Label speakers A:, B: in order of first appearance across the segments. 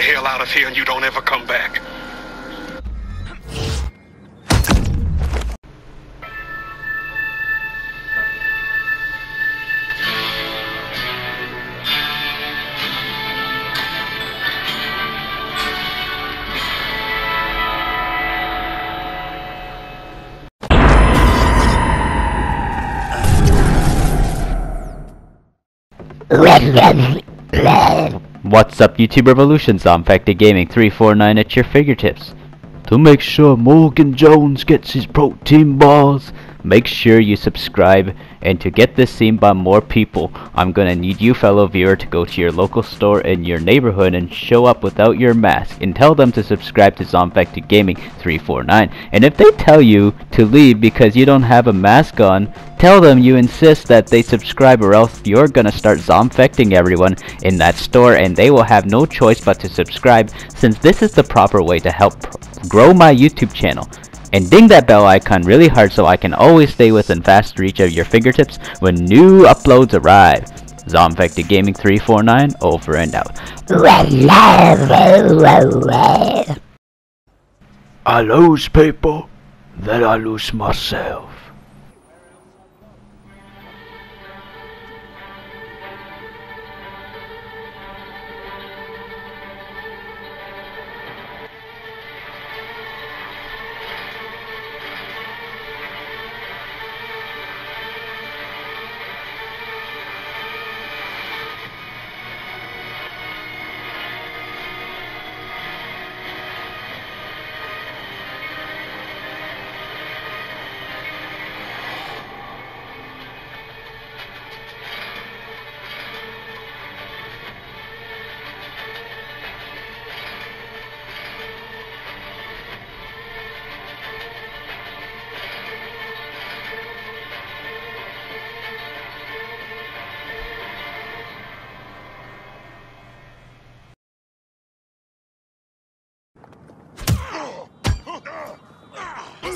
A: the hell out of here and you don't ever come back.
B: What's up YouTube Revolution? Zombfected Gaming 349 at your fingertips. To make sure Morgan Jones gets his protein balls, make sure you subscribe and to get this seen by more people, I'm gonna need you fellow viewer to go to your local store in your neighborhood and show up without your mask and tell them to subscribe to Zombfected Gaming 349. And if they tell you to leave because you don't have a mask on, tell them you insist that they subscribe or else you're gonna start zombfecting everyone in that store and they will have no choice but to subscribe since this is the proper way to help grow my YouTube channel and ding that bell icon really hard so I can always stay within fast reach of your fingertips when new uploads arrive. Zombfected Gaming 349 over and out.
C: I lose people, then I lose myself.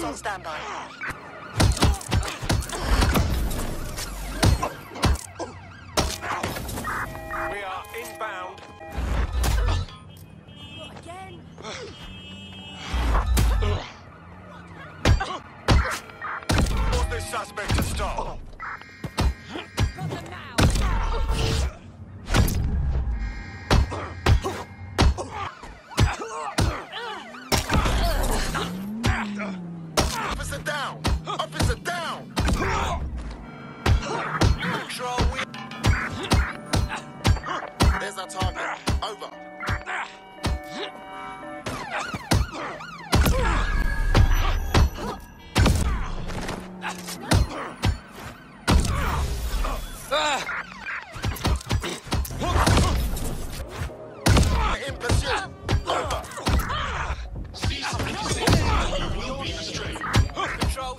D: On standby.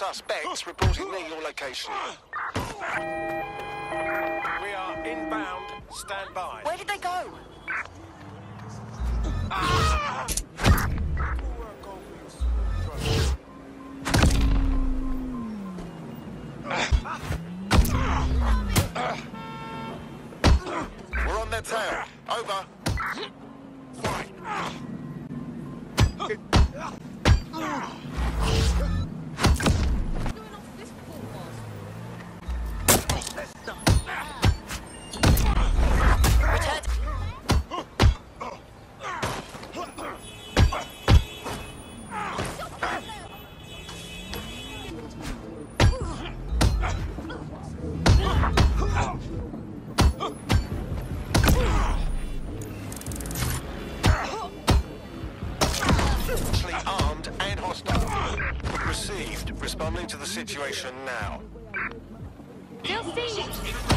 A: suspects reporting near your location. We are inbound. Stand by.
D: Where did they go?
A: We're on their tail. Over.
D: Return.
A: Responding to the situation now.
D: They'll see.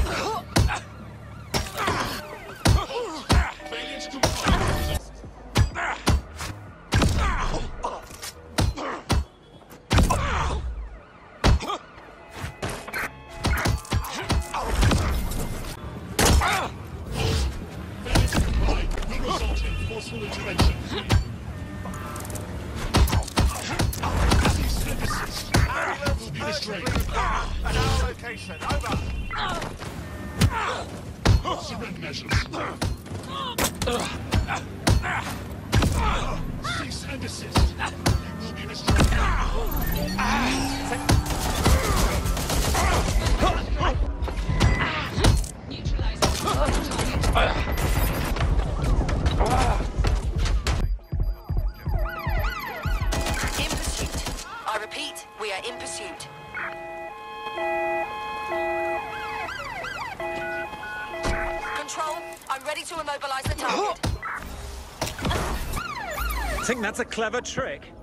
D: straight. At our location, over.
E: Surrender measures. Cease and desist. You will be
C: restrained. Control, I'm ready to immobilize the target.
D: Think that's a clever trick?